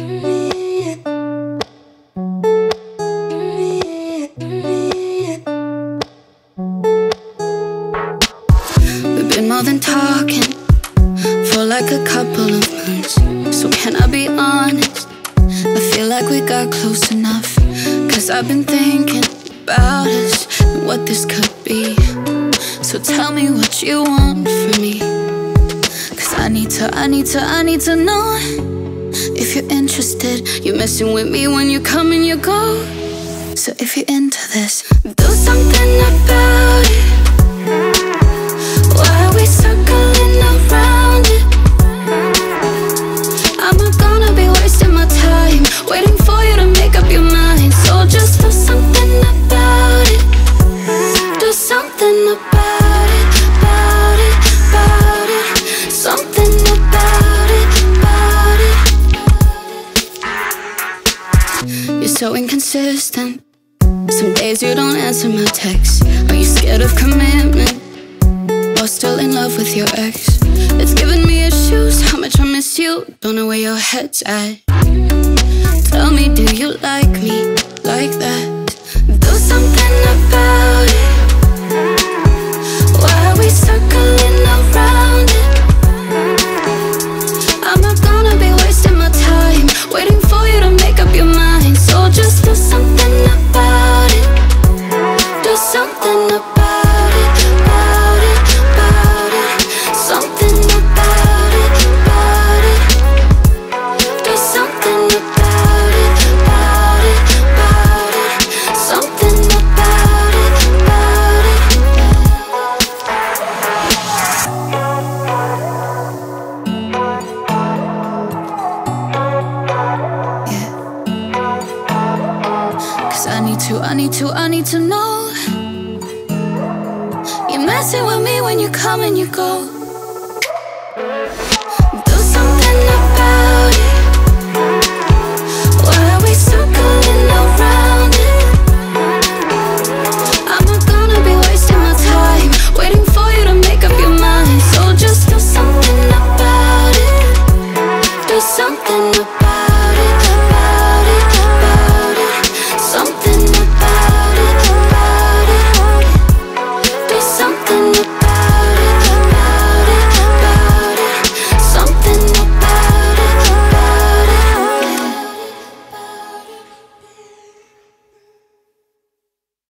We've been more than talking for like a couple of months. So, can I be honest? I feel like we got close enough. Cause I've been thinking about us and what this could be. So, tell me what you want from me. Cause I need to, I need to, I need to know if you're interested. You're messing with me when you come and you go. So, if you're into this, do something about it. You're so inconsistent. Some days you don't answer my texts. Are you scared of commitment? Or still in love with your ex? It's giving me issues. How much I miss you. Don't know where your head's at. Tell me, do you like to, I need to, I need to know. You're messing with me when you come and you go. Do something about it. Why are we circling around it? Am gonna be wasting my time. Waiting for you to make up your mind. So just do something about it. Do something about it